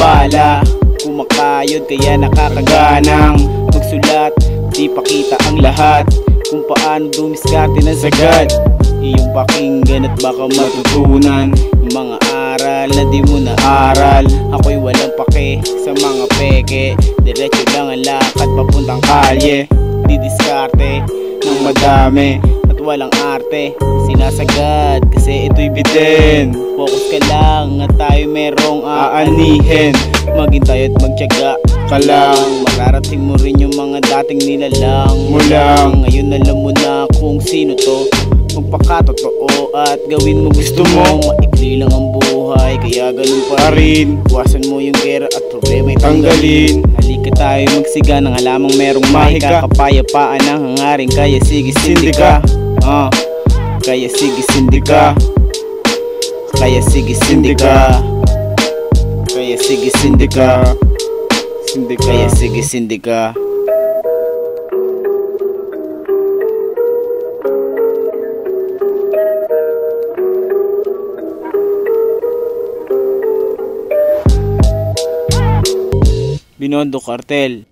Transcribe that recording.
bahala Kumakayod kaya nakakaganang. Magsulat, di pakita ang lahat. Kung paano dumiskarte ng sagad Iyong pakinggan at baka matutunan. Yung mga aral na di mo naaral. Ako'y walang pake sa mga peke. Diretso lang ang lakad papuntang kalye. Didiskarte ng madami walang arte. Sinasagad kasi ito'y biten Focus ka lang at tayo merong aanihin. Maghintay at magtyaga ka lang. Mararating mo rin yung mga dating nilalang mo lang. Ngayon alam mo na kung sino to. Magpakatotoo at gawin mo gusto mo. Maikli lang ang buhay kaya ganun pa rin. Iwasan mo yung gera at problema'y tanggalin. Halika tayo magsiga ng alamang merong mahika Kapayapaan ang hangarin. Kaya sige sindi ka. Ah, Kaya sige sindi ka. Kaya sige sindi ka. Kaya sige Sindi ka. Kaya sige sindi ka Binondo Cartel